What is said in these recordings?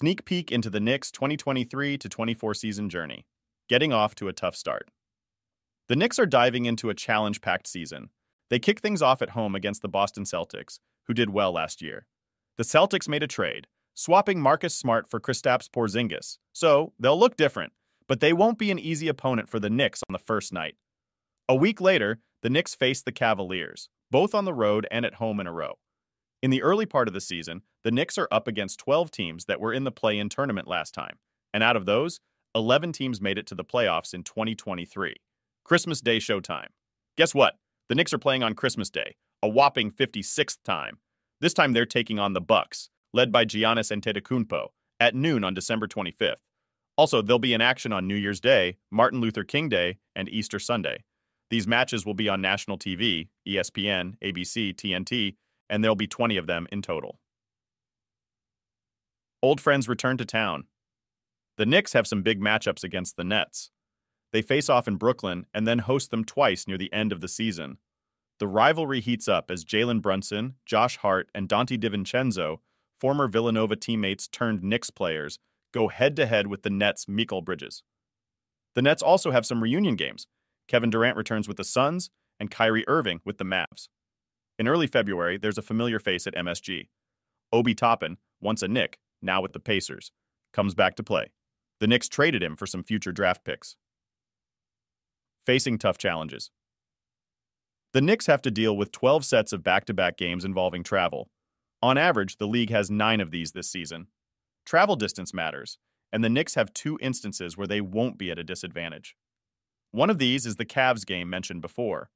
Sneak peek into the Knicks' 2023 to 24 season journey, getting off to a tough start. The Knicks are diving into a challenge packed season. They kick things off at home against the Boston Celtics, who did well last year. The Celtics made a trade, swapping Marcus Smart for Kristaps Porzingis, so they'll look different, but they won't be an easy opponent for the Knicks on the first night. A week later, the Knicks face the Cavaliers, both on the road and at home in a row. In the early part of the season, the Knicks are up against 12 teams that were in the play in tournament last time, and out of those, 11 teams made it to the playoffs in 2023. Christmas Day showtime. Guess what? The Knicks are playing on Christmas Day, a whopping 56th time. This time they're taking on the Bucks, led by Giannis Antetokounmpo, at noon on December 25th. Also, they'll be in action on New Year's Day, Martin Luther King Day, and Easter Sunday. These matches will be on national TV, ESPN, ABC, TNT, and there'll be 20 of them in total. Old friends return to town. The Knicks have some big matchups against the Nets. They face off in Brooklyn and then host them twice near the end of the season. The rivalry heats up as Jalen Brunson, Josh Hart, and Donte DiVincenzo, former Villanova teammates turned Knicks players, go head to head with the Nets' Mikal Bridges. The Nets also have some reunion games. Kevin Durant returns with the Suns, and Kyrie Irving with the Mavs. In early February, there's a familiar face at MSG. Obi Toppin, once a Knick, now with the Pacers, comes back to play. The Knicks traded him for some future draft picks. Facing tough challenges. The Knicks have to deal with 12 sets of back to back games involving travel. On average, the league has nine of these this season. Travel distance matters, and the Knicks have two instances where they won't be at a disadvantage. One of these is the Cavs game mentioned before.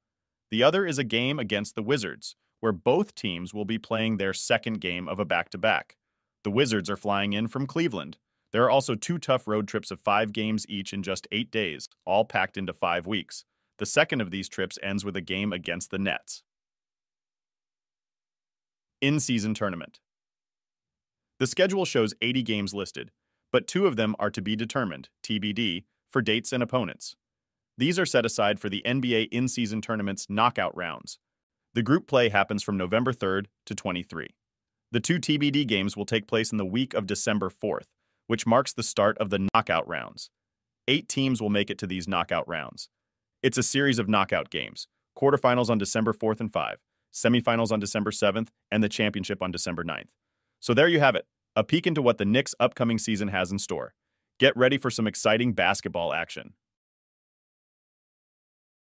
The other is a game against the Wizards, where both teams will be playing their second game of a back to back. The Wizards are flying in from Cleveland. There are also two tough road trips of five games each in just eight days, all packed into five weeks. The second of these trips ends with a game against the Nets. In season tournament. The schedule shows 80 games listed, but two of them are to be determined, TBD, for dates and opponents. These are set aside for the NBA in season tournament's knockout rounds. The group play happens from November 3rd to 23. The two TBD games will take place in the week of December 4th, which marks the start of the knockout rounds. Eight teams will make it to these knockout rounds. It's a series of knockout games quarterfinals on December 4th and 5, semifinals on December 7th, and the championship on December 9th. So there you have it a peek into what the Knicks' upcoming season has in store. Get ready for some exciting basketball action.